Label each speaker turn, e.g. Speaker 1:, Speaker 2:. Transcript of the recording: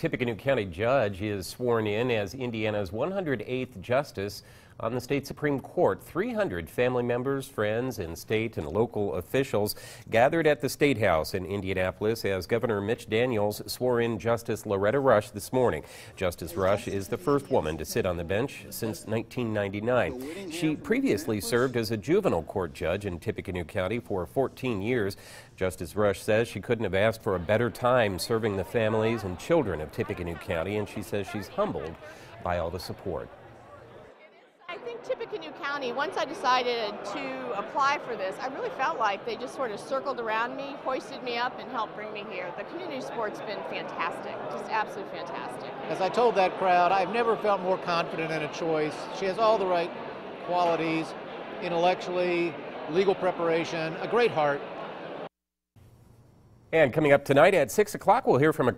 Speaker 1: Tippecanoe County judge is sworn in as Indiana's 108th justice on the state Supreme Court. 300 family members, friends, and state and local officials gathered at the State House in Indianapolis as Governor Mitch Daniels swore in Justice Loretta Rush this morning. Justice Rush is the first woman to sit on the bench since 1999. She previously served as a juvenile court judge in Tippecanoe County for 14 years. Justice Rush says she couldn't have asked for a better time serving the families and children of Tippecanoe County, and she says she's humbled by all the support.
Speaker 2: I think Tippecanoe County, once I decided to apply for this, I really felt like they just sort of circled around me, hoisted me up, and helped bring me here. The community support's been fantastic, just absolutely fantastic.
Speaker 3: As I told that crowd, I've never felt more confident in a choice. She has all the right qualities, intellectually, legal preparation, a great heart.
Speaker 1: And coming up tonight at 6 o'clock, we'll hear from a